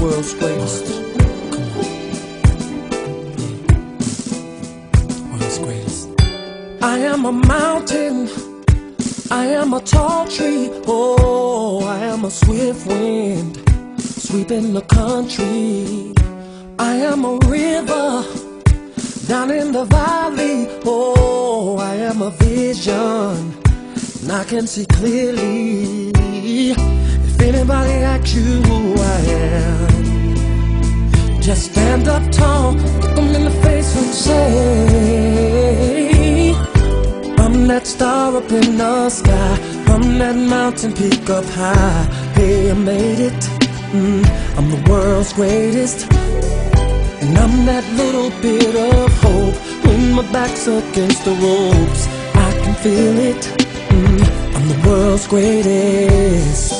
world's greatest. World's greatest. I am a mountain. I am a tall tree. Oh, I am a swift wind sweeping the country. I am a river down in the valley. Oh, I am a vision. And I can see clearly. Tall, look in the face and say, I'm that star up in the sky, I'm that mountain peak up high. Hey, I made it. Mm, I'm the world's greatest. And I'm that little bit of hope when my back's against the ropes. I can feel it. Mm, I'm the world's greatest.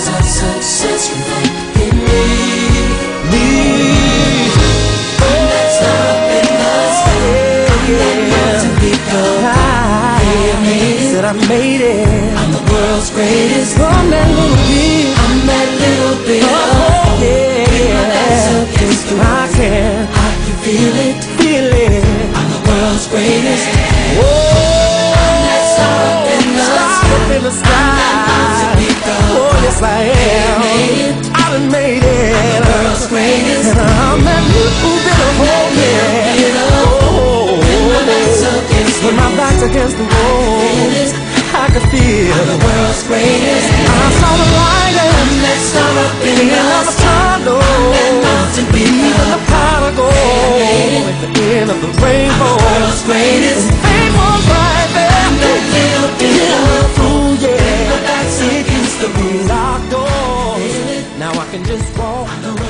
wheels of success in me. Me. I'm that star up in the sky. I'm that mountain peak up high. Yeah, I made it. Said I made it. I'm the world's greatest. From that little bit. I'm that little bit of oh, hope. yeah. I can I can feel it. feel it. I'm the world's greatest. Whoa. that star up in the Star yes I am. I done made it. World's greatest. And I'm that little bit of hope. Oh, when my back's against the wall, I can feel I'm The world's greatest. I saw the light and That star up in the can just walk away.